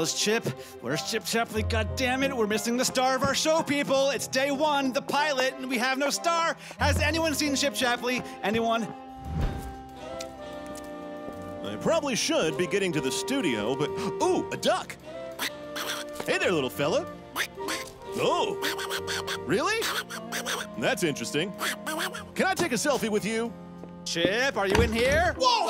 hell is Chip? Where's Chip Chapley? God damn it, we're missing the star of our show, people. It's day one, the pilot, and we have no star. Has anyone seen Chip Chapley? Anyone? I probably should be getting to the studio, but. Ooh, a duck! Hey there, little fella. Oh, really? That's interesting. Can I take a selfie with you? Chip, are you in here? Whoa, hey, get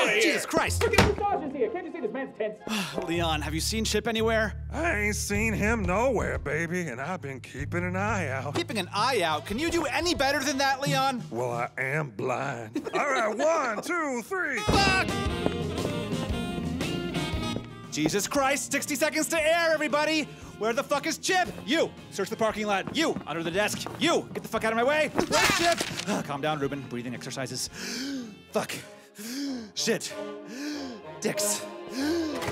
out of here! Jesus Christ! Look at Dodgers here. Can't you see this man's tense? Leon, have you seen Chip anywhere? I ain't seen him nowhere, baby, and I've been keeping an eye out. Keeping an eye out. Can you do any better than that, Leon? Well, I am blind. All right, one, two, three. Fuck! Jesus Christ, 60 seconds to air, everybody! Where the fuck is Chip? You! Search the parking lot. You! Under the desk. You! Get the fuck out of my way! Where's Chip? Ah, calm down, Ruben. Breathing exercises. fuck. Shit. Dicks.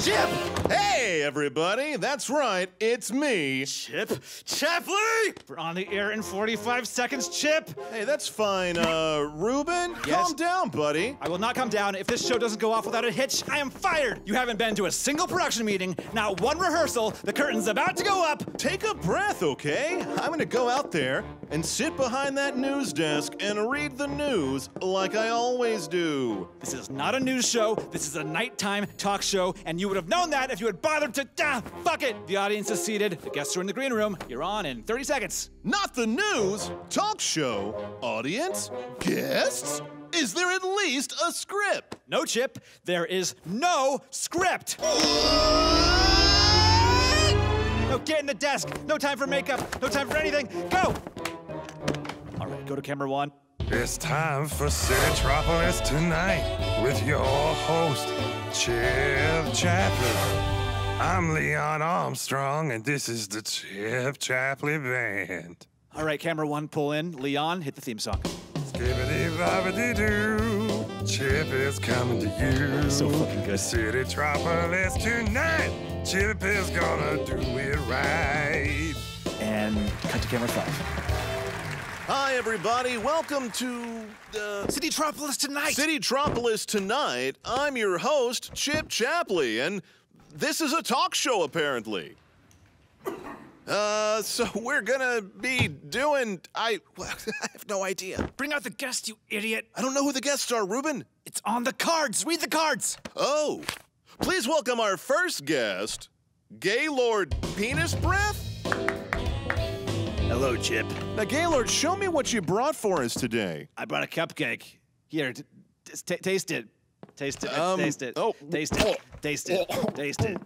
Chip! Hey, everybody, that's right, it's me. Chip Chapley! We're on the air in 45 seconds, Chip! Hey, that's fine. Uh, Ruben, Yes? calm down, buddy. I will not calm down if this show doesn't go off without a hitch. I am fired! You haven't been to a single production meeting, not one rehearsal. The curtain's about to go up. Take a breath, okay? I'm gonna go out there and sit behind that news desk and read the news like I always do. This is not a news show. This is a nighttime talk show, and you would have known that if you had bothered to. Ah, fuck it! The audience is seated. The guests are in the green room. You're on in 30 seconds. Not the news, talk show, audience, guests. Is there at least a script? No, Chip. There is no script. No, get in the desk. No time for makeup. No time for anything. Go. All right, go to camera one. It's time for Citytropolis tonight with your host, Chip Chapley. I'm Leon Armstrong, and this is the Chip Chapley Band. All right, camera one, pull in. Leon, hit the theme song. Skibbity bobbity doo. Chip is coming to you. So fucking good. Citytropolis tonight. Chip is gonna do it right. And cut to camera five. Hi, everybody. Welcome to uh, Citytropolis tonight. Citytropolis Tonight. I'm your host, Chip Chapley, and this is a talk show, apparently. Uh, so we're gonna be doing. I, well, I have no idea. Bring out the guest, you idiot. I don't know who the guests are, Ruben. It's on the cards. Read the cards. Oh, please welcome our first guest, Gaylord Penis Breath. Hello, Chip. Now, Gaylord, show me what you brought for us today. I brought a cupcake. Here, taste it. Taste it. Um, taste it. oh. Taste it. Taste it. Taste it.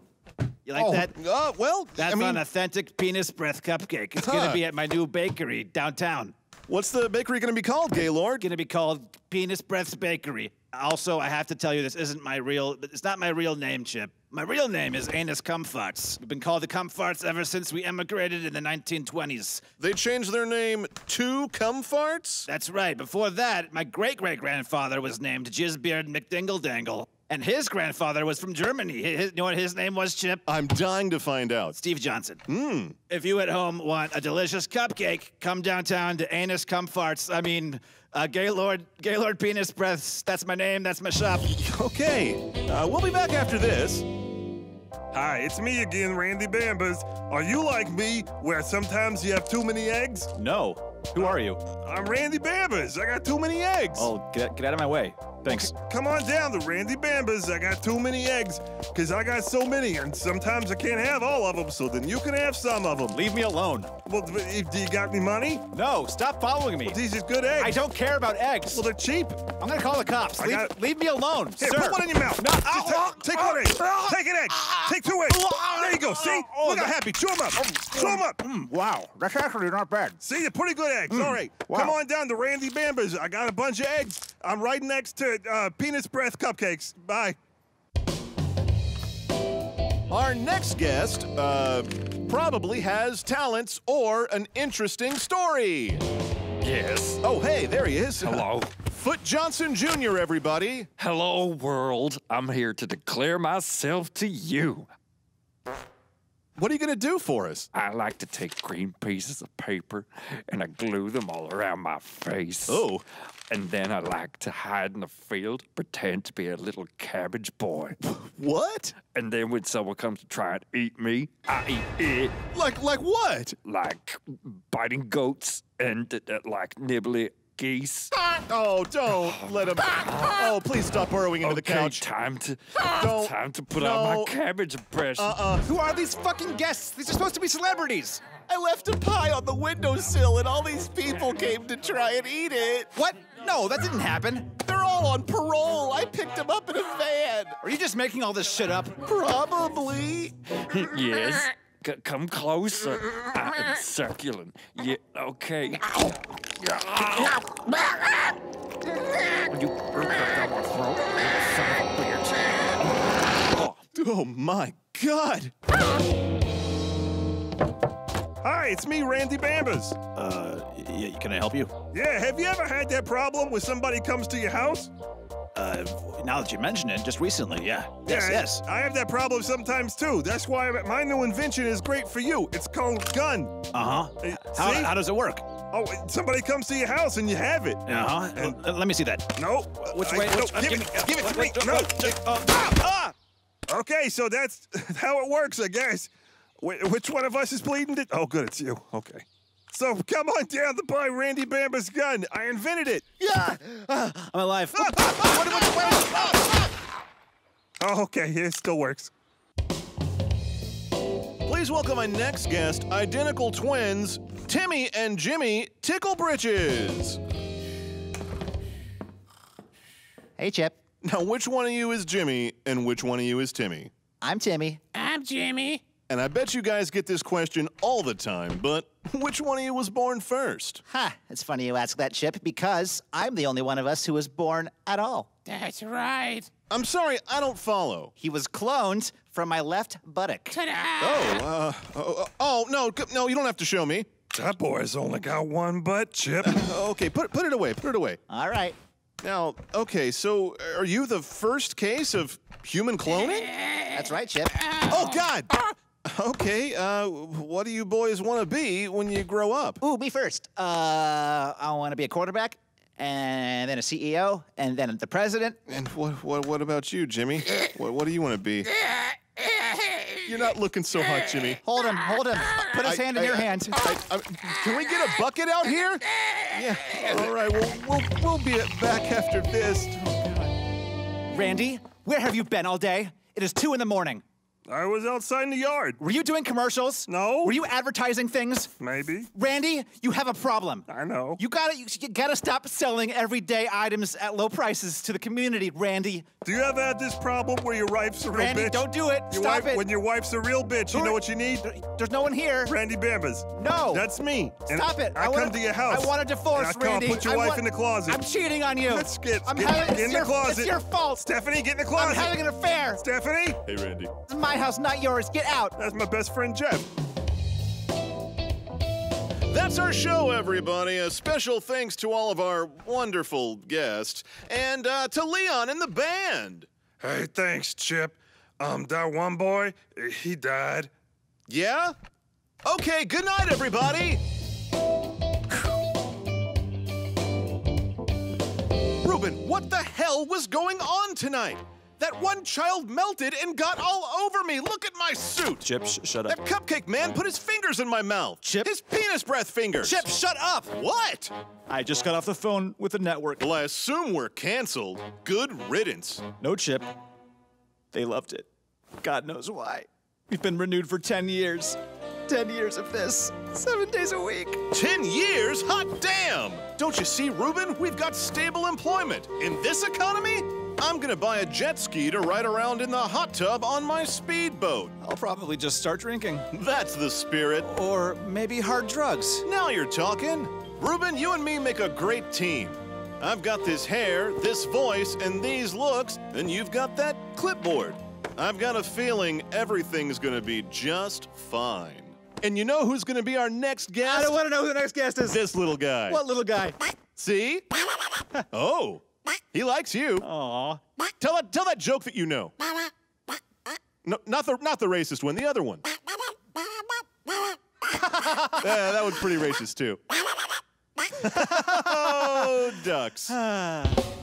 You like that? Uh, well, That's I mean, an authentic penis breath cupcake. It's gonna be at my new bakery downtown. what's the bakery gonna be called, Gaylord? Gonna be called Penis Breath's Bakery. Also, I have to tell you, this isn't my real. It's not my real name, Chip. My real name is Anus Cumfarts. We've been called the Cumfarts ever since we emigrated in the 1920s. They changed their name to Cumfarts? That's right. Before that, my great great grandfather was named Jizzbeard McDingle And his grandfather was from Germany. His, you know what his name was, Chip? I'm dying to find out. Steve Johnson. If you at home want a delicious cupcake, come downtown to Anus Cumfarts. I mean, uh, Gaylord, Gaylord Penis Breaths. That's my name. That's my shop. Okay, uh, we'll be back after this. Hi, it's me again, Randy Bambas. Are you like me, where sometimes you have too many eggs? No. Who are you? I'm Randy Bambas. I got too many eggs. Oh, get, get out of my way. Thanks. Come on down to Randy Bambas. I got too many eggs because I got so many, and sometimes I can't have all of them. So then you can have some of them. Leave me alone. Well, do you got any money? No, stop following me. These are good eggs. I don't care about eggs. Well, they're cheap. I'm gonna call the cops. Leave, got- leave me alone, Here, sir. put one in your mouth. No, ow, take, ow, one egg. Take an egg. Take two eggs. There you go. See? Oh, Look how happy. Chew them up. Oh, Chew them up. Mm, wow, that's actually not bad. See, they're pretty good eggs. Mm, all right. wow. Come on down to Randy Bambas. I got a bunch of eggs. I'm right next to uh, Penis Breath Cupcakes. Bye. Our next guest uh, probably has talents or an interesting story. Yes. Oh, hey, there he is. Hello. Foot Johnson Jr., everybody. Hello, world. I'm here to declare myself to you. What are you gonna do for us? I like to take green pieces of paper and I glue them all around my face. Oh. And then I like to hide in the field, pretend to be a little cabbage boy. What? And then when someone comes to try and eat me, I eat it. Like like what? Like biting goats and uh, like nibbly geese. Ah! Oh, don't let him. Ah! Oh, please stop burrowing into the Okay, couch. time to Don't- time to put no. on my cabbage impression. Uh-uh. Who are these fucking guests? These are supposed to be celebrities. I left a pie on the windowsill, and all these people came to try and eat it. What? No, that didn't happen. They're all on parole. I picked them up in a van. Are you just making all this shit up? Probably. yes. C- come closer. I am succulent. Yeah, okay. Will you burp that down my throat? you Son of a bitch. Oh, Oh my God. Hi, it's me, Randy Bambas. Uh, yeah, can I help you? Yeah, have you ever had that problem where somebody comes to your house? Uh, now that you mention it, just recently, yeah. Yes, yeah, yes. I have that problem sometimes too. That's why my new invention is great for you. It's called Gun. Uh huh. Hey, How, see? how does it work? Oh, somebody comes to your house and you have it. Uh huh. And- let me see that. No. Which I- way? no, Which, uh, give, give it, me- uh, give it to me. wait, No. uh, uh, ah, ah! Okay, so that's how it works, I guess. Wh- Which one of us is bleeding? To- oh, good, it's you. Okay. So come on down to buy Randy Bamba's gun. I invented it. Yeah. Ah, I'm alive. Ah, ah. Oh, okay, it still works. Please welcome my next guest, identical twins, Timmy and Jimmy Tickle Britches. Hey, Chip. Now, which one of you is Jimmy and which one of you is Timmy? I'm Timmy. I'm Jimmy. And I bet you guys get this question all the time, but which one of you was born first? Ha! It's funny you ask that, Chip, because I'm the only one of us who was born at all. That's right. I'm sorry, I don't follow. He was cloned from my left buttock. Ta-da! Oh, uh, oh, oh, no, no, you don't have to show me. That boy's only got one butt, Chip. Okay, put, put it away, put it away. All right. Now, okay, so are you the first case of human cloning? That's right, Chip. Oh, God! Okay, uh, what do you boys want to be when you grow up? Ooh, me first. Uh, I want to be a quarterback, and then a CEO, and then the president. And what, what, what about you, Jimmy? What, what do you want to be? You're not looking so hot, Jimmy. Hold him, hold him. Put his I- hand in I- your I- hand. Can we get a bucket out here? Yeah. All right. Well, we'll we'll be back after this. Randy, where have you been all day? It is two in the morning. I was outside in the yard. Were you doing commercials? No. Were you advertising things? Maybe. Randy, you have a problem. I know. You gotta, you, you gotta stop selling everyday items at low prices to the community, Randy. Do you ever have this problem where your wife's a real Randy, bitch? don't do it. Your Stop wife, it. When your wife's a real bitch, you know what you need? There's no one here. Randy Bambas. No. That's me. And Stop it. I, I come wanna- to your house. I want a divorce, and I come Randy. put your I wife want- in the closet. I'm cheating on you. Let's get, I'm get, having, get in it's the closet. It's your fault. Stephanie, get in the closet. I'm having an affair. Stephanie, Hey, Randy. This is my house, not yours. Get out. that's my best friend Jeff. That's our show, everybody. A special thanks to all of our wonderful guests and uh, to Leon and the band. Hey, thanks, Chip. Um, that one boy, he died. Yeah? Okay, good night, everybody. Ruben, what the hell was going on tonight? That one child melted and got all over me. Look at my suit. Chip, sh- shut up. That cupcake man put his fingers in my mouth. Chip? His penis breath fingers. Chip, shut up. What? I just got off the phone with the network. Well, I assume we're canceled. Good riddance. No, Chip. They loved it. God knows why. We've been renewed for 10 years. 10 years of this. Seven days a week. Ten years? Hot damn! Don't you see, Ruben? We've got stable employment. In this economy, I'm gonna buy a jet ski to ride around in the hot tub on my speedboat. I'll probably just start drinking. That's the spirit. Or maybe hard drugs. Now you're talking. Ruben, you and me make a great team. I've got this hair, this voice, and these looks, and you've got that clipboard. I've got a feeling everything's gonna be just fine. And you know who's gonna be our next guest? I don't want to know who the next guest is. this little guy. What little guy? See? Oh, he likes you. Aw. Tell that, tell that joke that you know. No, not the, not the racist one, the other one. yeah, that one's pretty racist, too. oh, ducks.